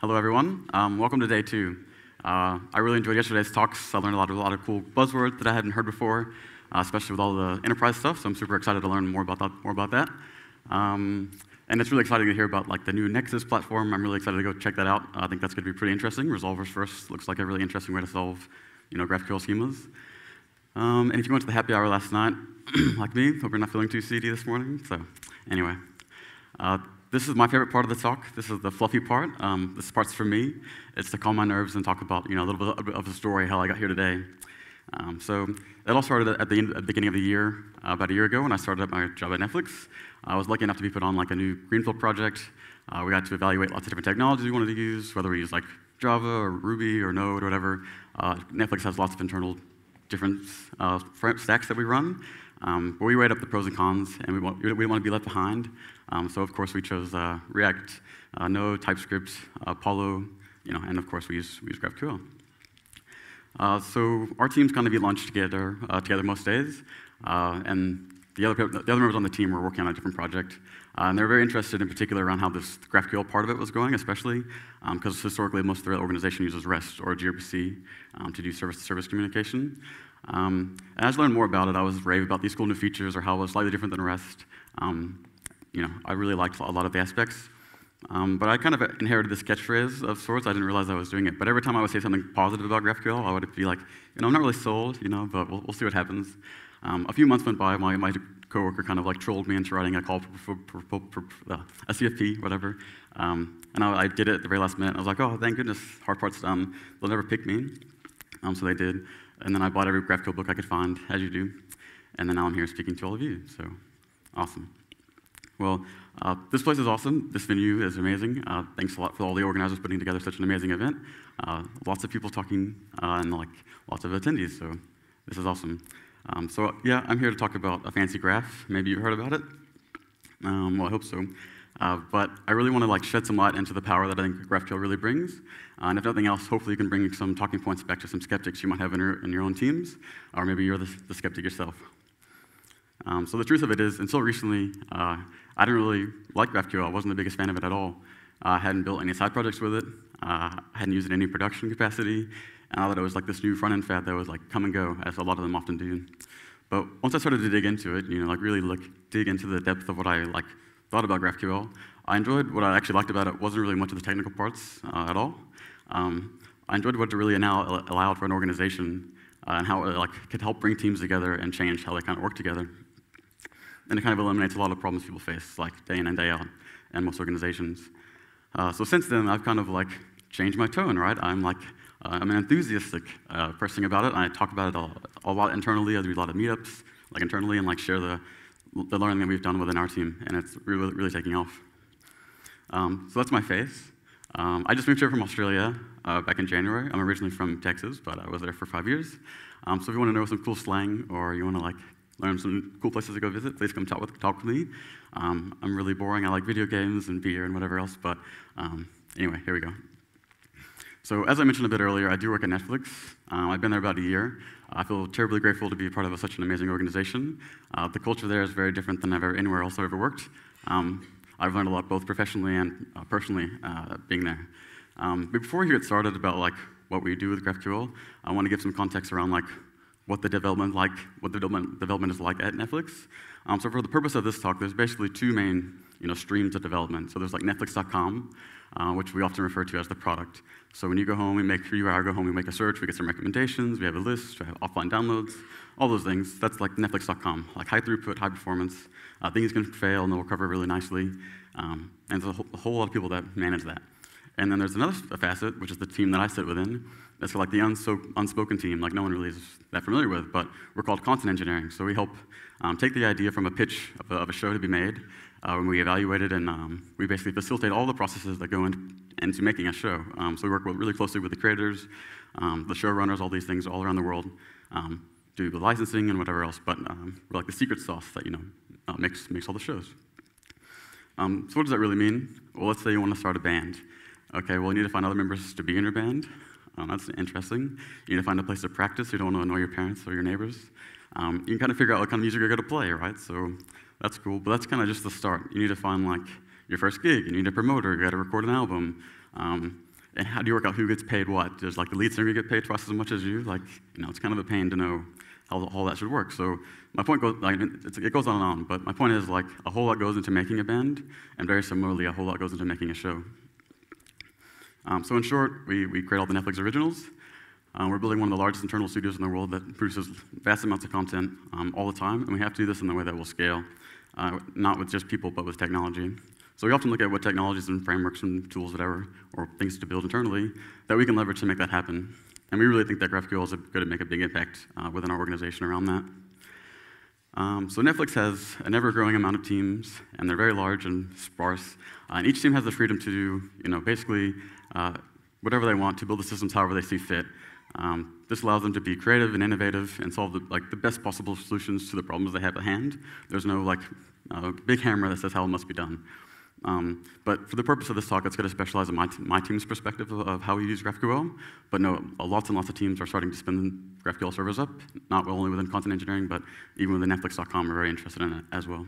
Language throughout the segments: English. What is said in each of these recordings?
Hello, everyone. Um, welcome to day two. Uh, I really enjoyed yesterday's talks. I learned a lot of, a lot of cool buzzwords that I hadn't heard before, uh, especially with all the enterprise stuff. So I'm super excited to learn more about that. More about that. Um, and it's really exciting to hear about like the new Nexus platform. I'm really excited to go check that out. I think that's going to be pretty interesting. Resolvers first looks like a really interesting way to solve, you know, GraphQL schemas. Um, and if you went to the happy hour last night, like me, hope you're not feeling too seedy this morning. So anyway, uh, this is my favorite part of the talk. This is the fluffy part. Um, this part's for me. It's to calm my nerves and talk about you know a little bit of the story how I got here today. Um, so it all started at the, end, at the, beginning of the year, uh, about a year ago, when I started up my job at Netflix. I was lucky enough to be put on like a new greenfield project. Uh, we got to evaluate lots of different technologies we wanted to use, whether we use like Java or Ruby or Node or whatever. Uh, Netflix has lots of internal different uh, stacks that we run. Um, but we weighed up the pros and cons, and we, want, we didn't want to be left behind. Um, so of course we chose uh, React, uh, Node, TypeScript, Apollo, you know, and of course we use, we use GraphQL. Uh, so our teams kind of be launched together, uh, together most days, uh, and the other, the other members on the team were working on a different project. Uh, and they were very interested in particular around how this GraphQL part of it was going, especially because um, historically most of the organization uses REST or gRPC um, to do service-to-service -service communication. Um, and as I learned more about it, I was rave about these cool new features or how it was slightly different than the REST. Um, you know, I really liked a lot of the aspects. Um, but I kind of inherited this catchphrase of sorts. I didn't realize I was doing it. But every time I would say something positive about GraphQL, I would be like, you know, I'm not really sold, you know, but we'll, we'll see what happens. Um, a few months went by. My, my coworker kind of like trolled me into writing a call for, for, for, for uh, a CFP, whatever. Um, and I, I, did it at the very last minute. I was like, oh, thank goodness, hard part's done. They'll never pick me. Um, so they did. And then I bought every GraphQL book I could find, as you do. And then now I'm here speaking to all of you. So awesome. Well, uh, this place is awesome. This venue is amazing. Uh, thanks a lot for all the organizers putting together such an amazing event. Uh, lots of people talking uh, and like lots of attendees. So this is awesome. Um, so yeah, I'm here to talk about a fancy graph. Maybe you've heard about it. Um, well, I hope so. Uh, but I really want to like shed some light into the power that I think GraphQL really brings. Uh, and if nothing else, hopefully you can bring some talking points back to some skeptics you might have in your, in your own teams, or maybe you're the, the skeptic yourself. Um, so the truth of it is, until recently, uh, I didn't really like GraphQL. I wasn't the biggest fan of it at all. Uh, I hadn't built any side projects with it. Uh, I hadn't used it in any production capacity. And I thought it was like this new front-end fad that was like come and go, as a lot of them often do. But once I started to dig into it, you know, like really look, dig into the depth of what I like thought about GraphQL, I enjoyed what I actually liked about it wasn't really much of the technical parts uh, at all. Um, I enjoyed what it really now allowed for an organization uh, and how it like, could help bring teams together and change how they kind of work together and it kind of eliminates a lot of problems people face, like day in and day out, and most organizations. Uh, so since then, I've kind of like changed my tone, right? I'm like, uh, I'm an enthusiastic uh, person about it. I talk about it a, a, lot internally. I do a lot of meetups, like internally, and like share the, the learning that we've done within our team, and it's really, really taking off. Um, so that's my face. Um, I just moved here from Australia uh, back in January. I'm originally from Texas, but I was there for five years. Um, so if you want to know some cool slang, or you want to like learn some cool places to go visit, please come talk with, talk with me. Um, I'm really boring. I like video games and beer and whatever else, but um, anyway, here we go. So as I mentioned a bit earlier, I do work at Netflix. Um, I've been there about a year. I feel terribly grateful to be a part of such an amazing organization. Uh, the culture there is very different than ever, anywhere else I've ever worked. Um, I've learned a lot both professionally and uh, personally uh, being there. Um, but before we get started about like what we do with GraphQL, I want to give some context around like what the development like, what the development, development is like at Netflix. Um, so for the purpose of this talk, there's basically two main you know, streams of development. So there's like Netflix.com, uh, which we often refer to as the product. So when you go home, we make, you or I go home, we make a search, we get some recommendations, we have a list, we have offline downloads, all those things. That's like Netflix.com, like high throughput, high performance. Uh, things can fail and they'll recover really nicely. Um, and there's a whole, a whole lot of people that manage that. And then there's another facet, which is the team that I sit within. That's like the unspoken team, like no one really is that familiar with, but we're called content engineering. So we help um, take the idea from a pitch of a, of a show to be made, uh, when we evaluate it, and um, we basically facilitate all the processes that go in, into making a show. Um, so we work really closely with the creators, um, the showrunners, all these things all around the world, um, do the licensing and whatever else, but um, we're like the secret sauce that you know uh, makes, makes all the shows. so what does that really mean? Well, let's say you want to start a band. Okay, well, you need to find other members to be in your band. Um, that's interesting. You need to find a place to practice. You don't want to annoy your parents or your neighbors. Um, you can kind of figure out what kind of music you're going to play, right? So that's cool. But that's kind of just the start. You need to find like your first gig. You need a promoter. You got to record an album. Um, and how do you work out who gets paid what? Does like the lead singer get paid twice as much as you? Like, you know, it's kind of a pain to know how all that should work. So my point goes, like, it goes on and on, but my point is like a whole lot goes into making a band, and very similarly, a whole lot goes into making a show. Um, so in short, we, we create all the Netflix originals. Um, we're building one of the largest internal studios in the world that produces vast amounts of content um, all the time, and we have to do this in the way that will scale, uh, not with just people, but with technology. So we often look at what technologies and frameworks and tools, whatever, or things to build internally that we can leverage to make that happen. And we really think that GraphQL is going to make a big impact uh, within our organization around that. Um, so Netflix has an ever-growing amount of teams, and they're very large and sparse. Uh, and each team has the freedom to do, you know, basically uh, whatever they want to build the systems however they see fit. Um, this allows them to be creative and innovative and solve the, like the best possible solutions to the problems they have at hand. There's no like uh, big hammer that says how it must be done. Um, but for the purpose of this talk, it's going to specialize in my, my team's perspective of, of, how we use GraphQL. But no, lots and lots of teams are starting to spin GraphQL servers up, not only within content engineering, but even within Netflix.com are very interested in it as well.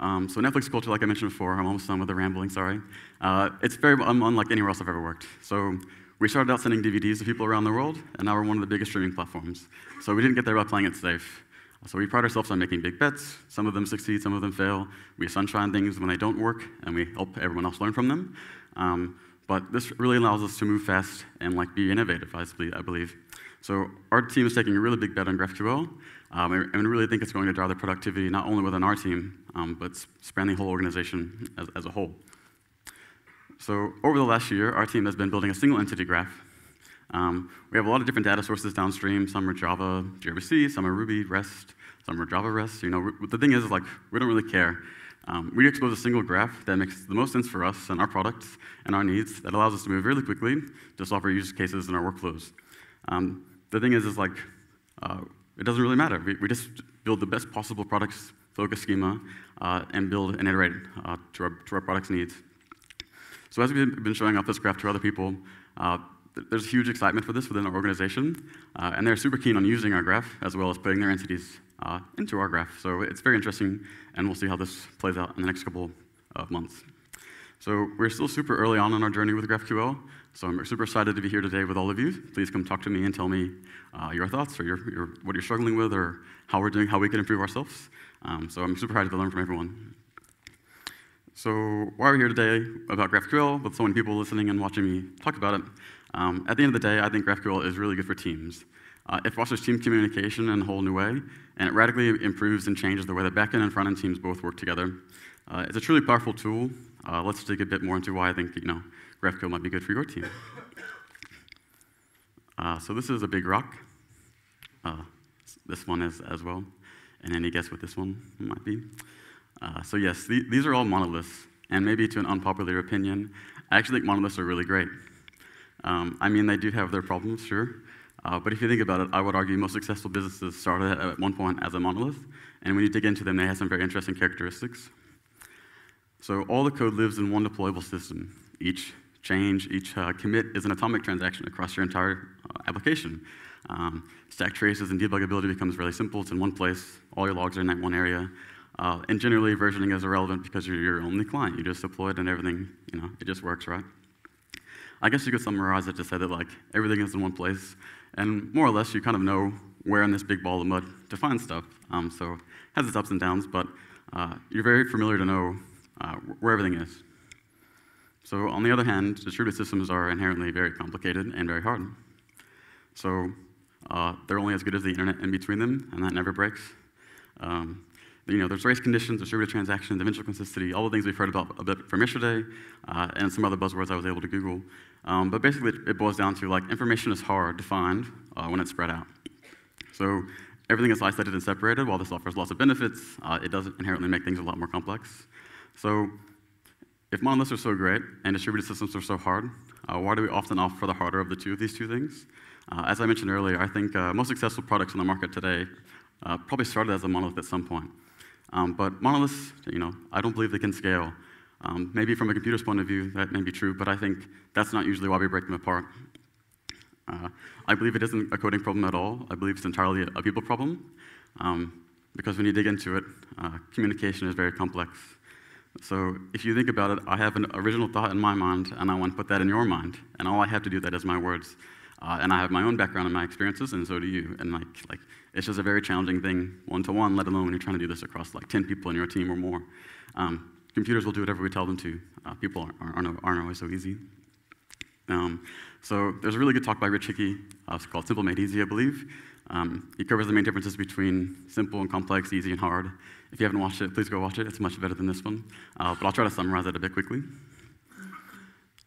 Um, so Netflix culture, like I mentioned before, I'm almost done with the rambling, sorry. Uh, it's very unlike anywhere else I've ever worked. So we started out sending DVDs to people around the world, and now we're one of the biggest streaming platforms. So we didn't get there by playing it safe. So we pride ourselves on making big bets. Some of them succeed, some of them fail. We sunshine things when they don't work, and we help everyone else learn from them. Um, but this really allows us to move fast and like be innovative, I believe. So our team is taking a really big bet on GraphQL, um, and we really think it's going to drive the productivity not only within our team, um, but spanning the whole organization as, as a whole. So over the last year, our team has been building a single entity graph um, we have a lot of different data sources downstream. Some are Java, gRPC, some are Ruby, REST, some are Java REST. You know, the thing is, like, we don't really care. Um, we expose a single graph that makes the most sense for us and our products and our needs that allows us to move really quickly to solve our use cases and our workflows. Um, the thing is, is like, uh, it doesn't really matter. We, we, just build the best possible products focus schema uh, and build and iterate uh, to, our, to our product's needs. So as we've been showing off this graph to other people, uh, there's huge excitement for this within our organization, uh, and they're super keen on using our graph as well as putting their entities uh, into our graph. So it's very interesting, and we'll see how this plays out in the next couple of months. So we're still super early on in our journey with GraphQL, so I'm super excited to be here today with all of you. Please come talk to me and tell me uh, your thoughts or your, your, what you're struggling with or how we're doing, how we can improve ourselves. Um, so I'm super excited to learn from everyone. So why are we here today about GraphQL with so many people listening and watching me talk about it? Um, at the end of the day, I think GraphQL is really good for teams. Uh, it fosters team communication in a whole new way, and it radically improves and changes the way that backend and frontend teams both work together. Uh, it's a truly powerful tool. Uh, let's dig a bit more into why I think you know GraphQL might be good for your team. Uh, so this is a big rock. Uh, this one is as well. And any guess what this one might be? Uh, so yes, th these are all monoliths. And maybe to an unpopular opinion, I actually think monoliths are really great. Um, I mean, they do have their problems, sure. Uh, but if you think about it, I would argue most successful businesses started at one point as a monolith. And when you dig into them, they have some very interesting characteristics. So all the code lives in one deployable system. Each change, each uh, commit is an atomic transaction across your entire uh, application. Um, stack traces and debuggability becomes really simple. It's in one place. All your logs are in that one area. Uh, and generally, versioning is irrelevant because you're your only client. You just deploy it and everything, you know, it just works, right? I guess you could summarize it to say that like everything is in one place, and more or less you kind of know where in this big ball of mud to find stuff. Um, so it has its ups and downs, but uh, you're very familiar to know uh, where everything is. So on the other hand, distributed systems are inherently very complicated and very hard. So uh, they're only as good as the internet in between them, and that never breaks. Um, you know, there's race conditions, distributed transactions, eventual consistency, all the things we've heard about a bit from yesterday, uh, and some other buzzwords I was able to Google. Um, but basically, it boils down to like information is hard to find uh, when it's spread out. So everything is isolated and separated. While this offers lots of benefits, uh, it doesn't inherently make things a lot more complex. So if monoliths are so great and distributed systems are so hard, uh, why do we often opt for the harder of the two of these two things? Uh, as I mentioned earlier, I think uh, most successful products on the market today probably started as a monolith at some point. Um, but monoliths, you know, I don't believe they can scale. Um, maybe from a computer's point of view, that may be true, but I think that's not usually why we break them apart. Uh, I believe it isn't a coding problem at all. I believe it's entirely a people problem. Um, because when you dig into it, uh, communication is very complex. So if you think about it, I have an original thought in my mind, and I want to put that in your mind, and all I have to do that is my words. Uh, and I have my own background and my experiences, and so do you. And like, like, it's just a very challenging thing, one to one, let alone when you're trying to do this across like 10 people in your team or more. Um, computers will do whatever we tell them to. Uh, people aren't, aren't, aren't, always so easy. Um, so there's a really good talk by Rich Hickey. Uh, it's called Simple Made Easy, I believe. Um, he covers the main differences between simple and complex, easy and hard. If you haven't watched it, please go watch it. It's much better than this one. Uh, but I'll try to summarize it a bit quickly.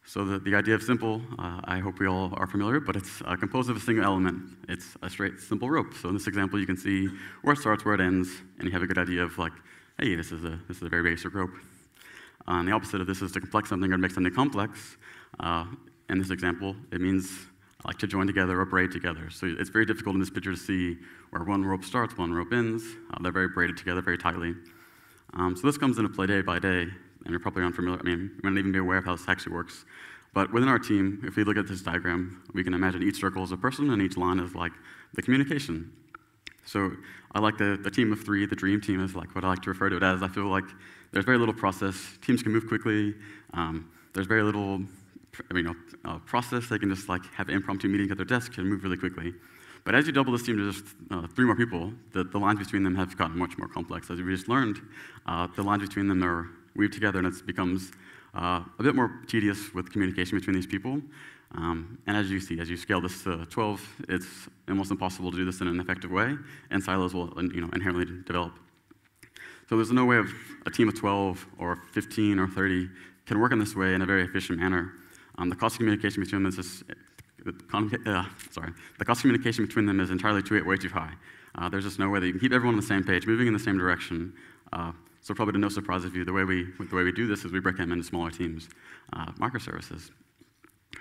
So the, the idea of simple, uh, I hope we all are familiar, but it's uh, composed of a single element. It's a straight, simple rope. So in this example, you can see where it starts, where it ends, and you have a good idea of like, hey, this is a, this is a very basic rope. Uh, and the opposite of this is to complex something or to make something complex. Uh, in this example, it means like to join together or braid together. So it's very difficult in this picture to see where one rope starts, one rope ends. Uh, they're very braided together very tightly. Um, so this comes into play day by day, and you're probably unfamiliar. I mean, you might not even be aware of how this actually works. But within our team, if we look at this diagram, we can imagine each circle is a person and each line is like the communication. So I like the, the team of three, the dream team is like what I like to refer to it as. I feel like there's very little process. Teams can move quickly. Um, there's very little you know, uh, process. They can just like have impromptu meetings at their desk and move really quickly. But as you double this team to just uh, three more people, the, the, lines between them have gotten much more complex. As we just learned, uh, the lines between them are weaved together and it becomes uh, a bit more tedious with communication between these people. Um, and as you see, as you scale this to 12, it's almost impossible to do this in an effective way, and silos will you know, inherently develop. So there's no way of a team of 12 or 15 or 30 can work in this way in a very efficient manner. Um, the cost of communication between them is just, uh, sorry, the cost of communication between them is entirely too, way too high. Uh, there's just no way that you can keep everyone on the same page, moving in the same direction. Uh, so probably to no surprise of you, the way we the way we do this is we break them into smaller teams, uh, microservices.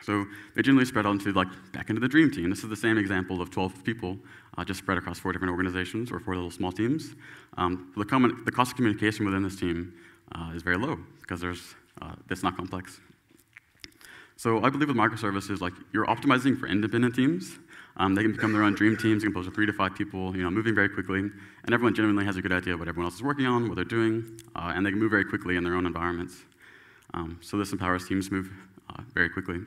So they generally spread onto like back into the dream team. This is the same example of 12 people uh, just spread across four different organizations or four little small teams. Um, the, common, the cost of communication within this team uh, is very low because there's uh, it's not complex. So I believe with microservices, like you're optimizing for independent teams. Um, they can become their own dream teams, They composed of three to five people, you know, moving very quickly, and everyone genuinely has a good idea of what everyone else is working on, what they're doing, uh, and they can move very quickly in their own environments. Um, so this empowers teams to move uh, very quickly.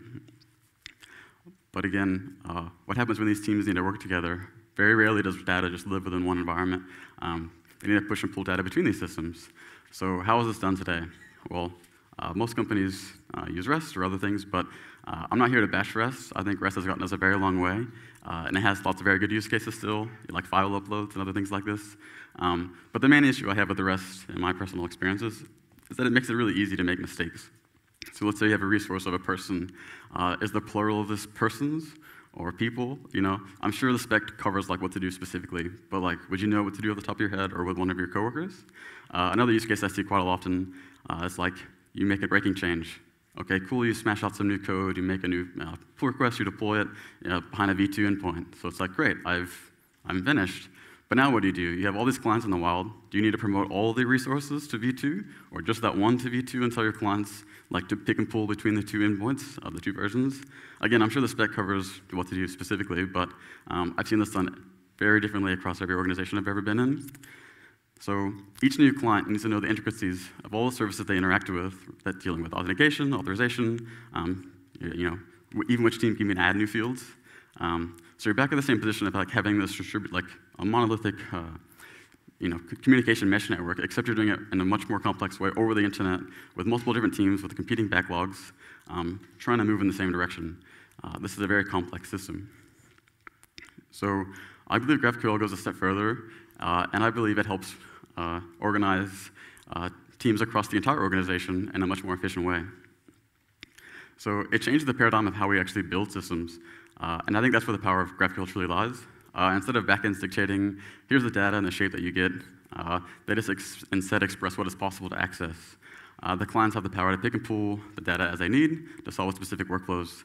But again, uh, what happens when these teams need to work together? Very rarely does data just live within one environment. Um, they need to push and pull data between these systems. So how is this done today? Well, uh, most companies uh, use REST or other things, but uh, I'm not here to bash REST. I think REST has gotten us a very long way, uh, and it has lots of very good use cases still, like file uploads and other things like this. Um, but the main issue I have with the REST, in my personal experiences, is that it makes it really easy to make mistakes. So let's say you have a resource of a person. Uh, is the plural of this persons or people? You know, I'm sure the spec covers like what to do specifically, but like, would you know what to do off the top of your head or with one of your coworkers? Uh, another use case I see quite often is like you make a breaking change. Okay, cool, you smash out some new code, you make a new uh, pull request, you deploy it you know, behind a V2 endpoint. So it's like, great, I've, I'm finished. But now what do you do? You have all these clients in the wild. Do you need to promote all the resources to V2 or just that one to V2 and tell your clients like to pick and pull between the two endpoints of the two versions? Again, I'm sure the spec covers what to do specifically, but um, I've seen this done very differently across every organization I've ever been in. So each new client needs to know the intricacies of all the services they interact with, that dealing with authentication, authorization, um, you know, even which team can even add new fields. Um, so you're back in the same position of like having this distribute like a monolithic, uh, you know, communication mesh network, except you're doing it in a much more complex way over the internet with multiple different teams with competing backlogs, um, trying to move in the same direction. Uh, this is a very complex system. So I believe GraphQL goes a step further, and I believe it helps uh, organize uh, teams across the entire organization in a much more efficient way. So it changes the paradigm of how we actually build systems. Uh, and I think that's where the power of GraphQL truly lies. Uh, instead of backends dictating, here's the data and the shape that you get, uh, they just ex instead express what is possible to access. Uh, the clients have the power to pick and pull the data as they need to solve specific workflows.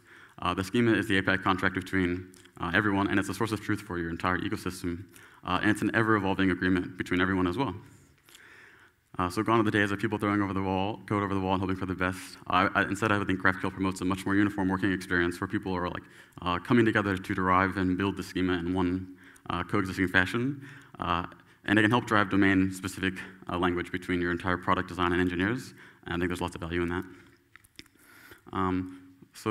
the schema is the API contract between everyone, and it's a source of truth for your entire ecosystem. Uh, and it's an ever evolving agreement between everyone as well. Uh, so gone are the days of people throwing over the wall, code over the wall, and hoping for the best. I, I, instead, I think GraphQL promotes a much more uniform working experience where people are like uh, coming together to derive and build the schema in one uh, coexisting fashion. Uh, and it can help drive domain-specific uh, language between your entire product design and engineers. And I think there's lots of value in that. Um, so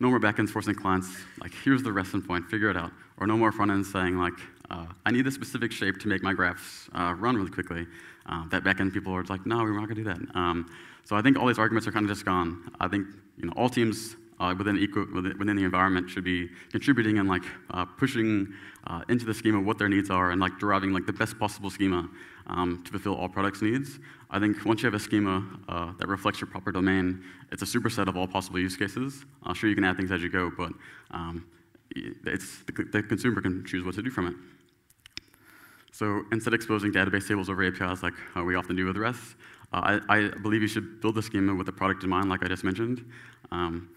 no more backends forcing clients, like, here's the REST point, figure it out. Or no more front end saying, like, uh, I need a specific shape to make my graphs uh, run really quickly. Uh, that backend people are like, no, we're not gonna do that. Um, so I think all these arguments are kind of just gone. I think you know, all teams uh, within, within the environment should be contributing and like uh, pushing uh, into the schema of what their needs are and like deriving like the best possible schema um, to fulfill all products needs. I think once you have a schema that reflects your proper domain, it's a superset of all possible use cases. Sure, you can add things as you go, but um, it's, the, the, consumer can choose what to do from it. So instead of exposing database tables over APIs like uh, we often do with REST, uh, I, I, believe you should build the schema with the product in mind, like I just mentioned. Um,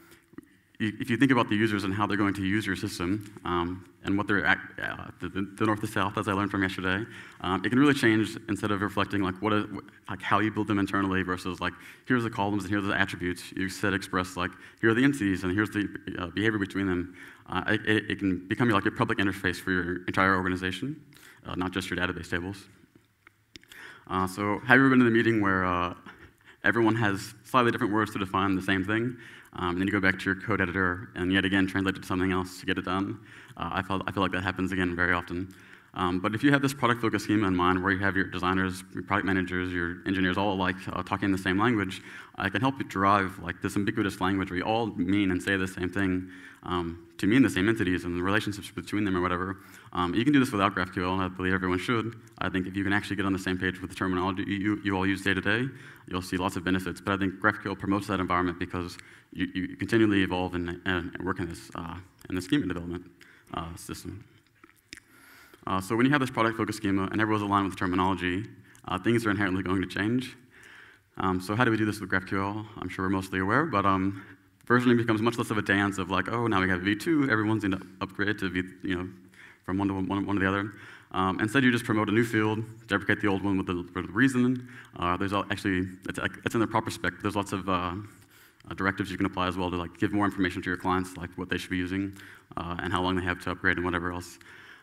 if you think about the users and how they're going to use your system um, and what they're at, uh, the, the, north to south, as I learned from yesterday, um, it can really change instead of reflecting like what a, like how you build them internally versus like here's the columns and here's the attributes. You said express like here are the entities and here's the uh, behavior between them. Uh, it, it, can become like your public interface for your entire organization, uh, not just your database tables. Uh, so have you ever been in a meeting where uh, everyone has slightly different words to define the same thing? Um, and then you go back to your code editor and yet again translate it to something else to get it done. Uh, I, feel, I feel like that happens again very often. Um, but if you have this product focused schema in mind where you have your designers, your product managers, your engineers all like uh, talking the same language, I can help you derive like this ubiquitous language where you all mean and say the same thing um, to mean the same entities and the relationships between them or whatever. Um, you can do this without GraphQL, and I believe everyone should. I think if you can actually get on the same page with the terminology you, you all use day to day, you'll see lots of benefits. But I think GraphQL promotes that environment because you, you continually evolve and, and work in this, uh, in the schema development uh, system. Uh, so when you have this product-focused schema and everyone's aligned with the terminology, uh, things are inherently going to change. Um, so how do we do this with GraphQL? I'm sure we're mostly aware, but um, versioning becomes much less of a dance of like, oh, now we have V2, everyone's going to upgrade to V, you know, from one to one, one to the other. Um, instead, you just promote a new field, deprecate the old one with the, with the reason. Uh, there's actually, it's, it's, in the proper spec. There's lots of uh, uh, directives you can apply as well to like give more information to your clients, like what they should be using uh, and how long they have to upgrade and whatever else.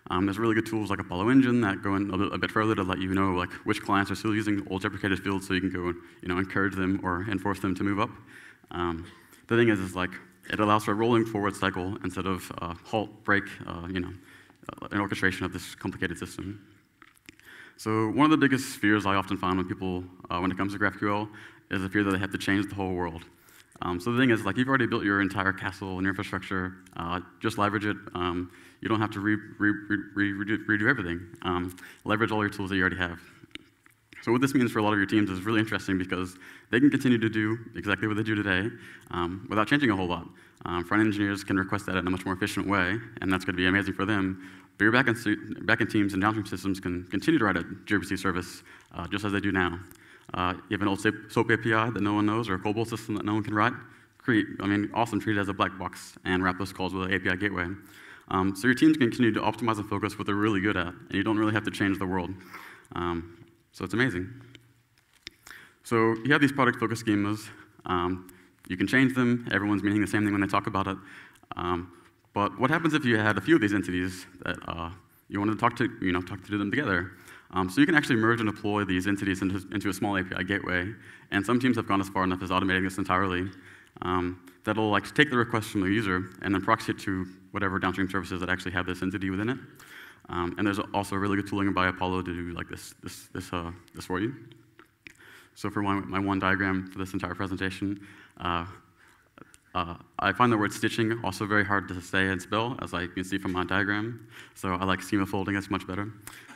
Um, there's really good tools like Apollo Engine that go in a, bit, a bit further to let you know like which clients are still using old deprecated fields, so you can go and you know encourage them or enforce them to move up. Um, the thing is, is like it allows for a rolling forward cycle instead of uh, halt, break, uh, you know, uh, an orchestration of this complicated system. So one of the biggest fears I often find when people, uh, when it comes to GraphQL, is the fear that they have to change the whole world. Um, so the thing is, like, you've already built your entire castle and your infrastructure. Uh, just leverage it. You don't have to re re re redo, everything. Um, leverage all your tools that you already have. So what this means for a lot of your teams is really interesting because they can continue to do exactly what they do today um, without changing a whole lot. Um, front engineers can request that in a much more efficient way, and that's going to be amazing for them. But your backend, backend teams and downstream systems can continue to write a gRPC service uh, just as they do now. Uh, you have an old SOAP API that no one knows or a COBOL system that no one can write. Create, I mean, awesome, treat it as a black box and wrap those calls with an API gateway. Um, so your teams can continue to optimize and focus what they're really good at, and you don't really have to change the world. Um, so it's amazing. So you have these product-focused schemas. Um, you can change them. Everyone's meaning the same thing when they talk about it. Um, but what happens if you had a few of these entities that uh, you wanted to talk to, you know, talk to them together? Um, so you can actually merge and deploy these entities into, into, a small API gateway. And some teams have gone as far enough as automating this entirely. Um, that'll like take the request from the user and then proxy it to whatever downstream services that actually have this entity within it. Um, and there's also really good tooling by Apollo to do like this, this, this, uh, this for you. So for my, my one diagram for this entire presentation, uh, uh, I find the word stitching also very hard to say and spell, as I can see from my diagram. So I like schema folding, it's much better.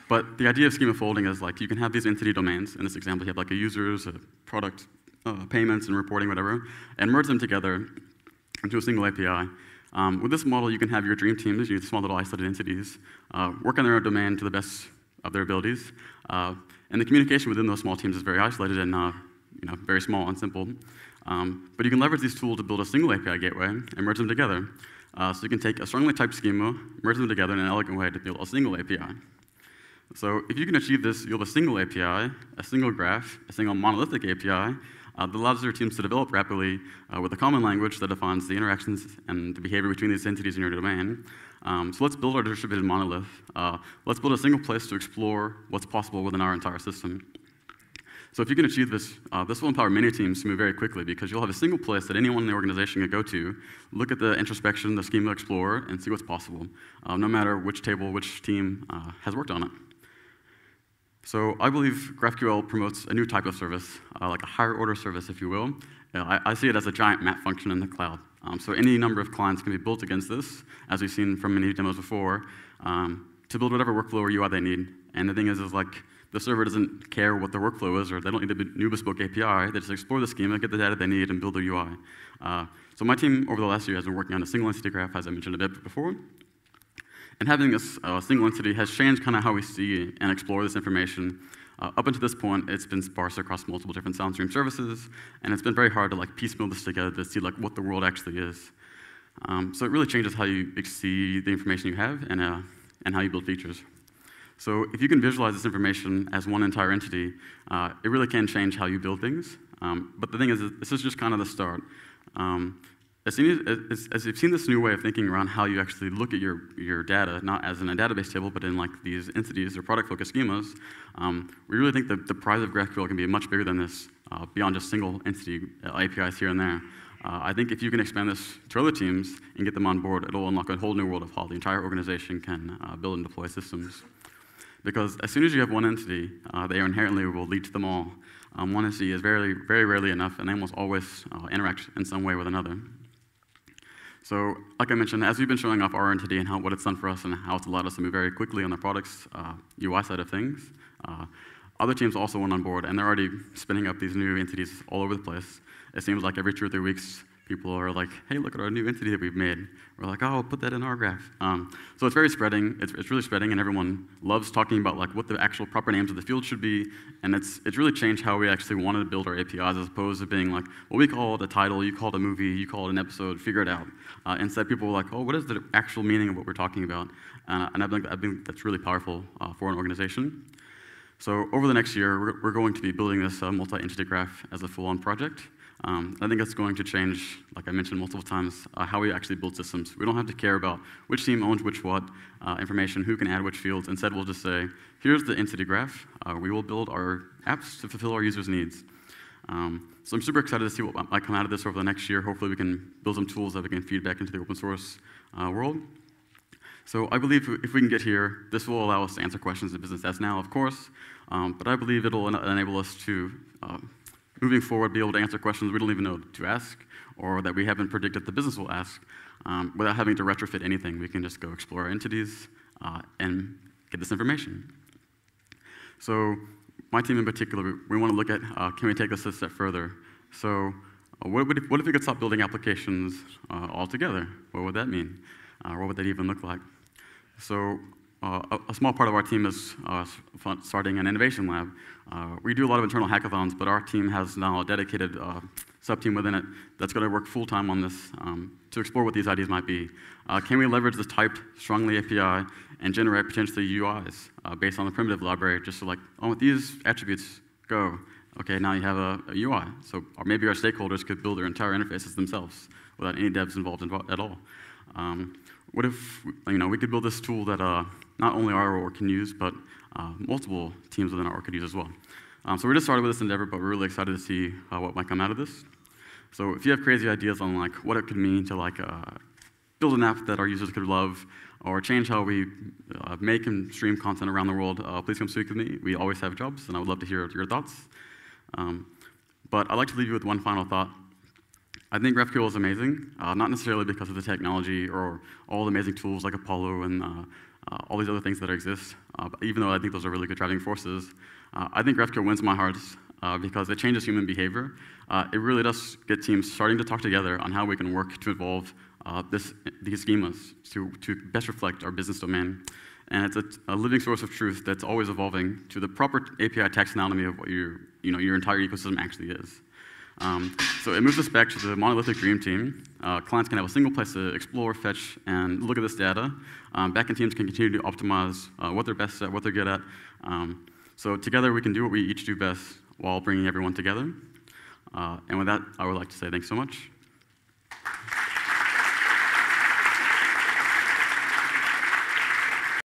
But the idea of schema folding is like you can have these entity domains. In this example, you have like a users, a product, uh, payments, and reporting, whatever, and merge them together into a single API. Um, with this model, you can have your dream teams, your small little isolated entities, uh, work on their own domain to the best of their abilities. Uh, and the communication within those small teams is very isolated and uh, you know, very small and simple. Um, but you can leverage these tools to build a single API gateway and merge them together. Uh, so you can take a strongly typed schema, merge them together in an elegant way to build a single API. So if you can achieve this, you'll have a single API, a single graph, a single monolithic API, uh, that allows your teams to develop rapidly uh, with a common language that defines the interactions and the behavior between these entities in your domain. Um, so let's build our distributed monolith. Uh, let's build a single place to explore what's possible within our entire system. So if you can achieve this, uh, this will empower many teams to move very quickly because you'll have a single place that anyone in the organization can go to, look at the introspection, the schema explorer, and see what's possible, uh, no matter which table, which team uh, has worked on it. So I believe GraphQL promotes a new type of service, uh, like a higher order service, if you will. Uh, I, I, see it as a giant map function in the cloud. Um, so any number of clients can be built against this, as we've seen from many demos before, um, to build whatever workflow or UI they need. And the thing is, is like the server doesn't care what the workflow is, or they don't need a new bespoke API. They just explore the schema, get the data they need, and build their UI. Uh, so my team over the last year has been working on a single entity graph, as I mentioned a bit before. And having this uh, single entity has changed kind of how we see and explore this information. Uh, up until this point, it's been sparse across multiple different downstream services, and it's been very hard to like piecemeal this together to see like what the world actually is. Um, so it really changes how you see the information you have and, uh, and how you build features. So if you can visualize this information as one entire entity, uh, it really can change how you build things. Um, but the thing is, this is just kind of the start. Um, as, as, as, you've seen this new way of thinking around how you actually look at your, your data, not as in a database table, but in like these entities or product-focused schemas, um, we really think that the prize of GraphQL can be much bigger than this, uh, beyond just single entity uh, APIs here and there. Uh, I think if you can expand this to other teams and get them on board, it'll unlock a whole new world of how the entire organization can uh, build and deploy systems. Because as soon as you have one entity, uh, they inherently will lead to them all. Um, one entity is very, very rarely enough, and they almost always uh, interact in some way with another. So, like I mentioned, as we've been showing off our entity and how, what it's done for us and how it's allowed us to move very quickly on the product's uh, UI side of things, uh, other teams also went on board, and they're already spinning up these new entities all over the place. It seems like every two or three weeks, people are like, hey, look at our new entity that we've made. We're like, oh, put that in our graph. Um, so it's very spreading. It's, it's really spreading, and everyone loves talking about like what the actual proper names of the field should be. And it's, it's really changed how we actually wanted to build our APIs as opposed to being like, well, we call it a title, you call it a movie, you call it an episode, figure it out. Uh, instead, people were like, oh, what is the actual meaning of what we're talking about? And I think, I think that's really powerful uh, for an organization. So over the next year, we're, we're going to be building this uh, multi-entity graph as a full-on project. Um, I think it's going to change, like I mentioned multiple times, uh, how we actually build systems. We don't have to care about which team owns which what uh, information, who can add which fields. Instead, we'll just say, here's the entity graph. Uh, we will build our apps to fulfill our users' needs. Um, so I'm super excited to see what might come out of this over the next year. Hopefully, we can build some tools that we can feed back into the open source uh, world. So I believe if we can get here, this will allow us to answer questions in business as now, of course, um, but I believe it'll enable us to uh, moving forward, be able to answer questions we don't even know to ask or that we haven't predicted the business will ask um, without having to retrofit anything. We can just go explore our entities uh, and get this information. So my team in particular, we, we want to look at uh, can we take this a step further? So uh, what, if, what, if we could stop building applications uh, altogether? What would that mean? Uh, what would that even look like? So uh, a, small part of our team is uh, starting an innovation lab. Uh, we do a lot of internal hackathons, but our team has now a dedicated uh, sub-team within it that's going to work full-time on this um, to explore what these ideas might be. Uh, can we leverage this typed strongly API and generate potentially UIs based on the primitive library, just so like, oh, with these attributes, go. Okay, now you have a, a UI. So maybe our stakeholders could build their entire interfaces themselves without any devs involved in, at all. Um, what if you know we could build this tool that uh, not only our can use, but uh, multiple teams within our org could use as well? Um, so we're just started with this endeavor, but we're really excited to see uh, what might come out of this. So if you have crazy ideas on like what it could mean to like uh, build an app that our users could love, or change how we uh, make and stream content around the world, uh, please come speak with me. We always have jobs, and I would love to hear your thoughts. Um, but I'd like to leave you with one final thought. I think GraphQL is amazing, uh, not necessarily because of the technology or all the amazing tools like Apollo and uh, uh, all these other things that exist, uh, even though I think those are really good driving forces. Uh, I think GraphQL wins my heart uh, because it changes human behavior. it really does get teams starting to talk together on how we can work to evolve this, these schemas to, to best reflect our business domain. And it's a, a, living source of truth that's always evolving to the proper API taxonomy of what your, you know, your entire ecosystem actually is. Um, so it moves us back to the monolithic dream team. Uh, clients can have a single place to explore, fetch, and look at this data. Um, backend teams can continue to optimize uh, what they're best at, what they're good at. Um, so together we can do what we each do best while bringing everyone together. Uh, and with that, I would like to say thanks so much.